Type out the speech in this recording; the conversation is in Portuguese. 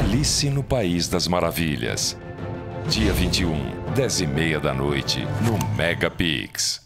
Alice no País das Maravilhas. Dia 21, 10 e meia da noite, no Megapix.